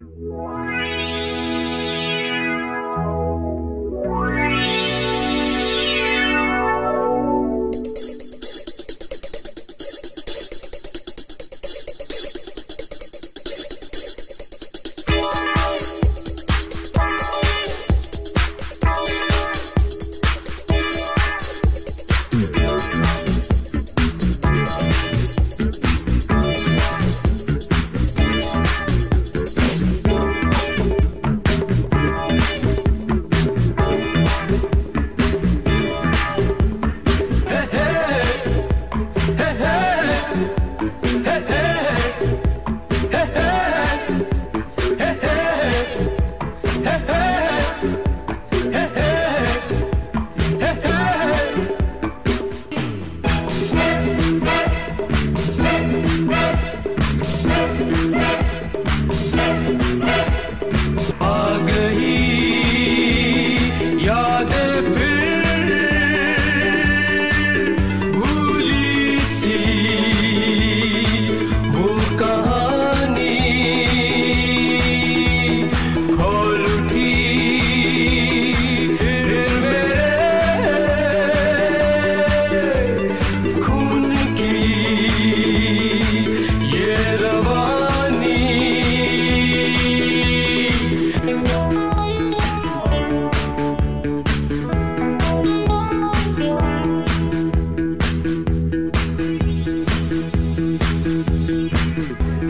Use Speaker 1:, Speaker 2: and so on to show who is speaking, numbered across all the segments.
Speaker 1: Wow.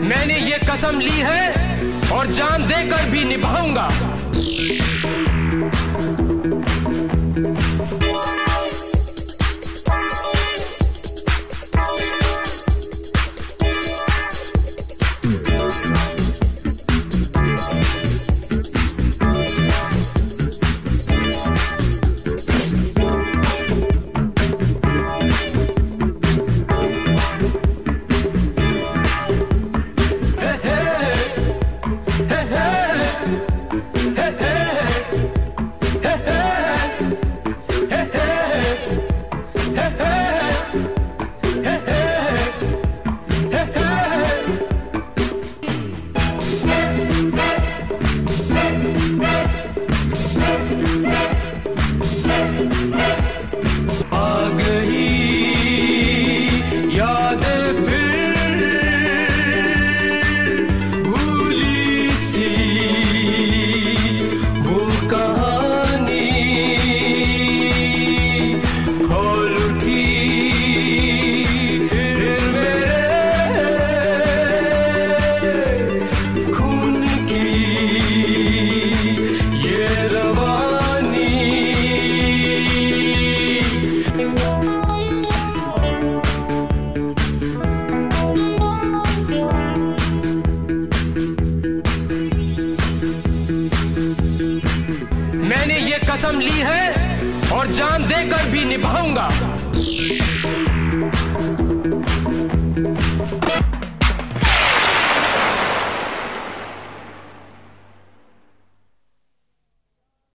Speaker 1: कसम ली है और जान देकर भी निभाऊँगा। मैंने ये कसम ली है और जान देकर भी निभाऊँगा।